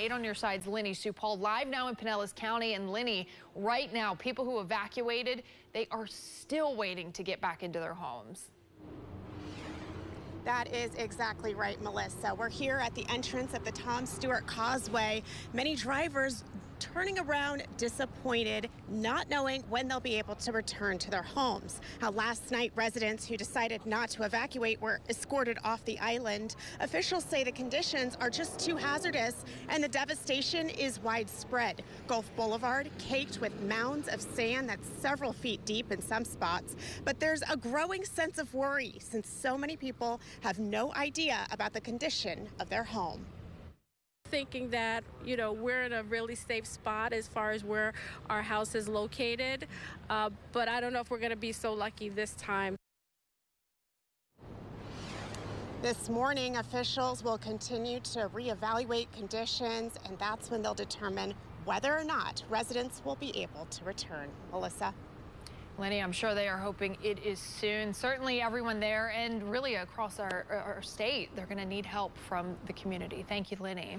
8 on your side's Lenny Supal live now in Pinellas County. And Lenny, right now, people who evacuated, they are still waiting to get back into their homes. That is exactly right, Melissa. We're here at the entrance of the Tom Stuart Causeway. Many drivers turning around disappointed, not knowing when they'll be able to return to their homes. Now, last night, residents who decided not to evacuate were escorted off the island. Officials say the conditions are just too hazardous and the devastation is widespread. Gulf Boulevard caked with mounds of sand that's several feet deep in some spots. But there's a growing sense of worry since so many people have no idea about the condition of their home thinking that you know we're in a really safe spot as far as where our house is located uh, but i don't know if we're going to be so lucky this time this morning officials will continue to reevaluate conditions and that's when they'll determine whether or not residents will be able to return melissa Lenny, I'm sure they are hoping it is soon. Certainly everyone there and really across our, our state, they're going to need help from the community. Thank you, Lenny.